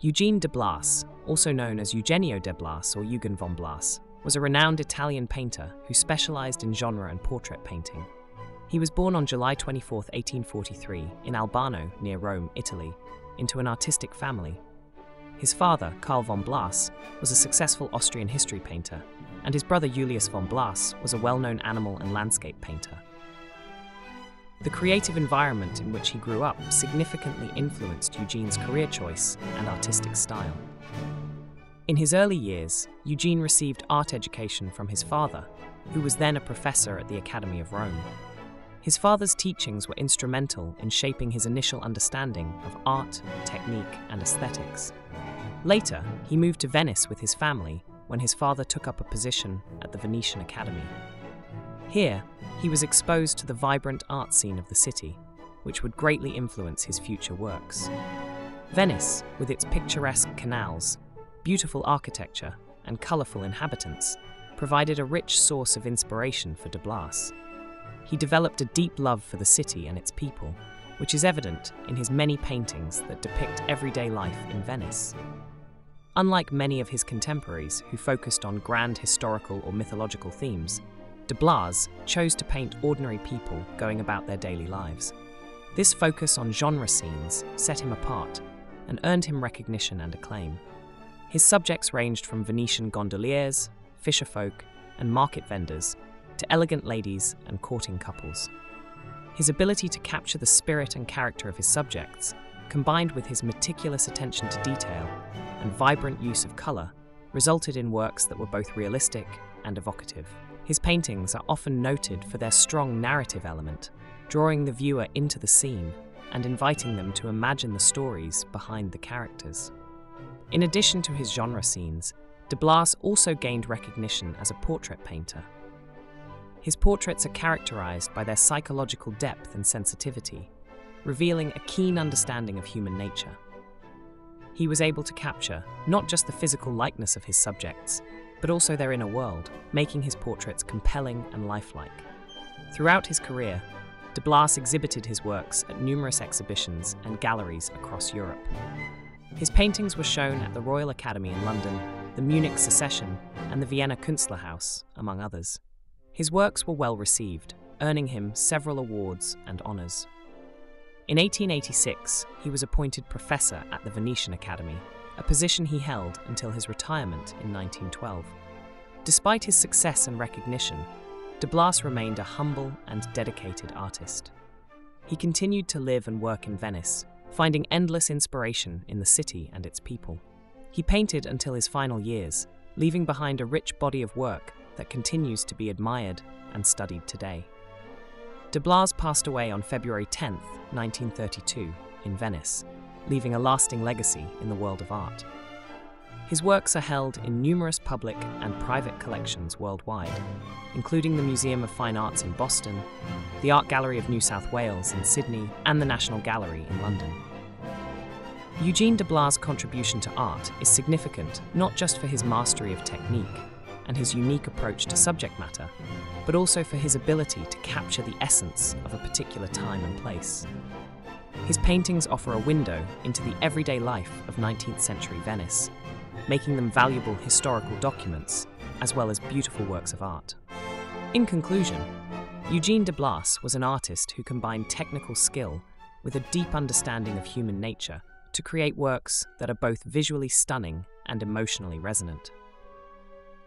Eugene de Blaas, also known as Eugenio de Blaas or Eugen von Blaas, was a renowned Italian painter who specialized in genre and portrait painting. He was born on July 24, 1843, in Albano, near Rome, Italy, into an artistic family. His father, Karl von Blaas, was a successful Austrian history painter, and his brother Julius von Blaas was a well known animal and landscape painter. The creative environment in which he grew up significantly influenced Eugene's career choice and artistic style. In his early years, Eugene received art education from his father, who was then a professor at the Academy of Rome. His father's teachings were instrumental in shaping his initial understanding of art, technique, and aesthetics. Later, he moved to Venice with his family when his father took up a position at the Venetian Academy. Here, he was exposed to the vibrant art scene of the city, which would greatly influence his future works. Venice, with its picturesque canals, beautiful architecture, and colourful inhabitants, provided a rich source of inspiration for de Blaas. He developed a deep love for the city and its people, which is evident in his many paintings that depict everyday life in Venice. Unlike many of his contemporaries who focused on grand historical or mythological themes, de Blaas chose to paint ordinary people going about their daily lives. This focus on genre scenes set him apart and earned him recognition and acclaim. His subjects ranged from Venetian gondoliers, fisherfolk, and market vendors to elegant ladies and courting couples. His ability to capture the spirit and character of his subjects, combined with his meticulous attention to detail and vibrant use of colour, resulted in works that were both realistic and evocative. His paintings are often noted for their strong narrative element, drawing the viewer into the scene and inviting them to imagine the stories behind the characters. In addition to his genre scenes, de Blaas also gained recognition as a portrait painter. His portraits are characterized by their psychological depth and sensitivity, revealing a keen understanding of human nature. He was able to capture not just the physical likeness of his subjects, but also their inner world, making his portraits compelling and lifelike. Throughout his career, de Blaas exhibited his works at numerous exhibitions and galleries across Europe. His paintings were shown at the Royal Academy in London, the Munich Secession, and the Vienna Künstlerhaus, among others. His works were well received, earning him several awards and honours. In 1886, he was appointed professor at the Venetian Academy, a position he held until his retirement in 1912. Despite his success and recognition, de Blaas remained a humble and dedicated artist. He continued to live and work in Venice, finding endless inspiration in the city and its people. He painted until his final years, leaving behind a rich body of work that continues to be admired and studied today. De Blaas passed away on February 10, 1932, in Venice, leaving a lasting legacy in the world of art. His works are held in numerous public and private collections worldwide, including the Museum of Fine Arts in Boston, the Art Gallery of New South Wales in Sydney, and the National Gallery in London. Eugene de Blaas' contribution to art is significant not just for his mastery of technique and his unique approach to subject matter, but also for his ability to capture the essence of a particular time and place. His paintings offer a window into the everyday life of 19th century Venice, making them valuable historical documents as well as beautiful works of art. In conclusion, Eugene de Blaas was an artist who combined technical skill with a deep understanding of human nature to create works that are both visually stunning and emotionally resonant.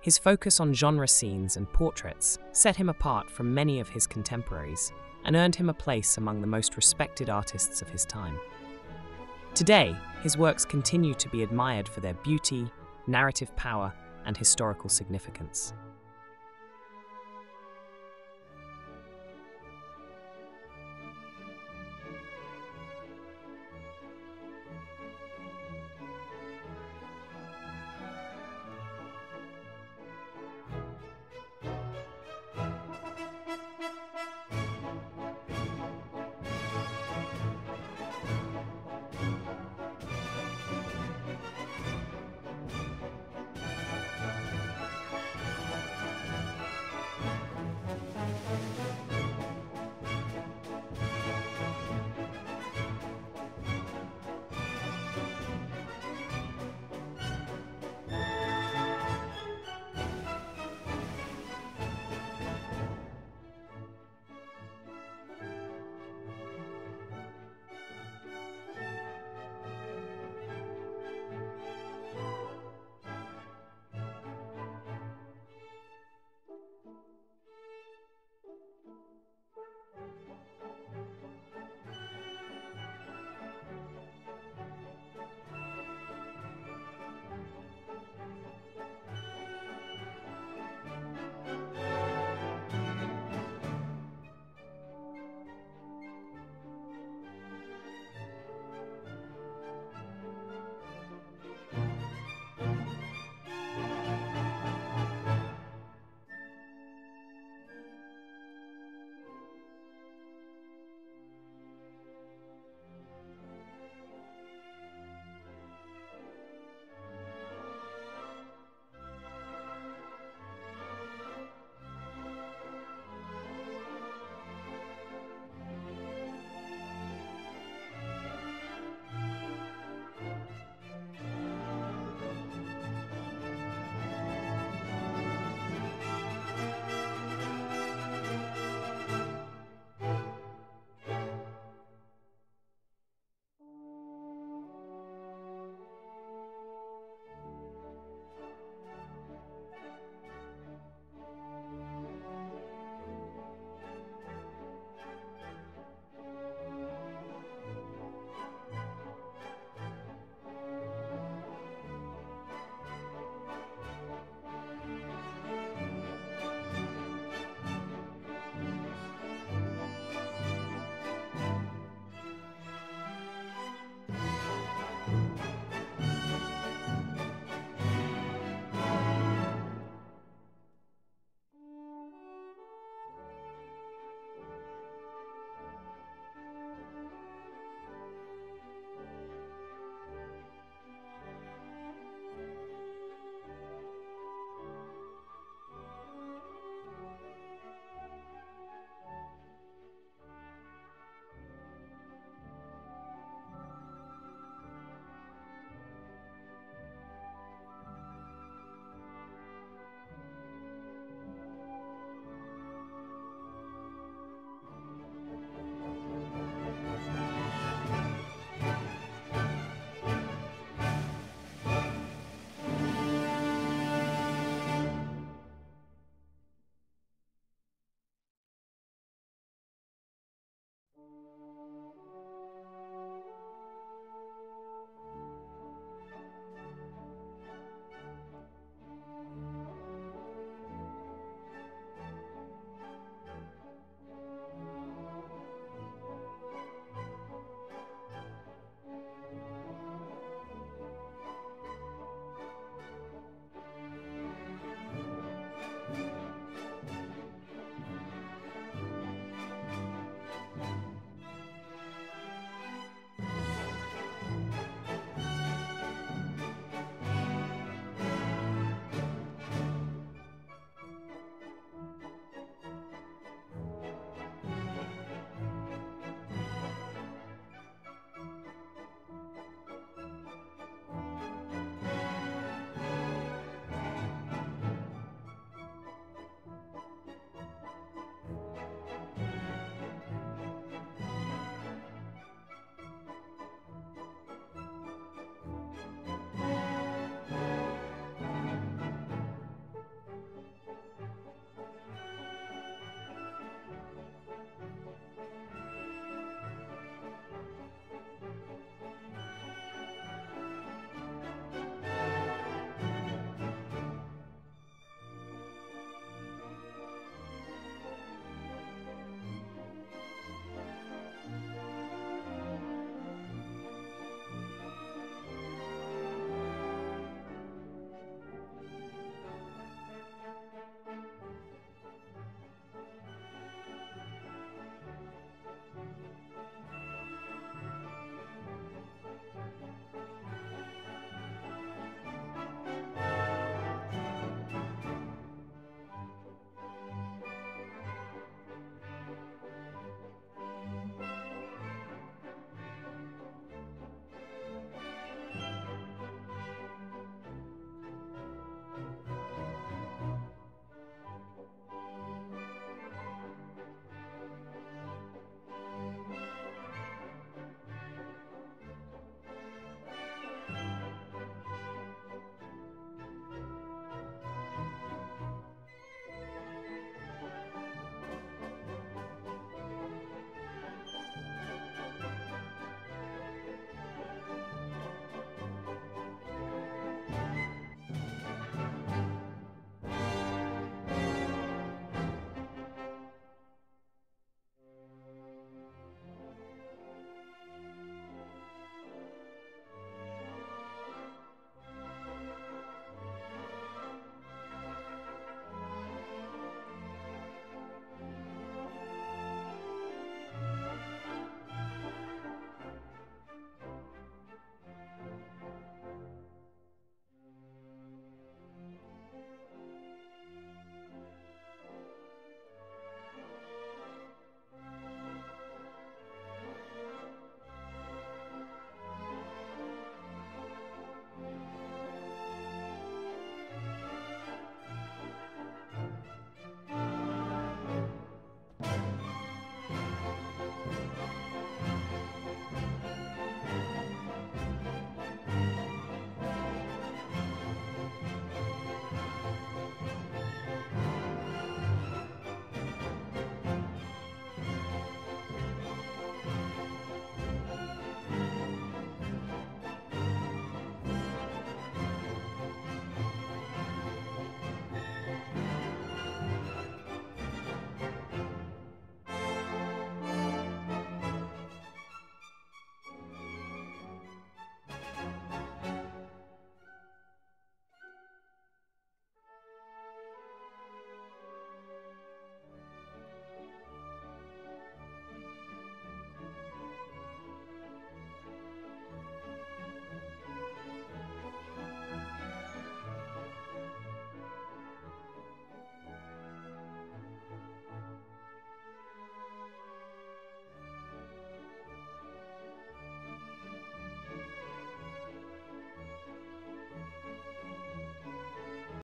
His focus on genre scenes and portraits set him apart from many of his contemporaries and earned him a place among the most respected artists of his time. Today, his works continue to be admired for their beauty, narrative power, and historical significance.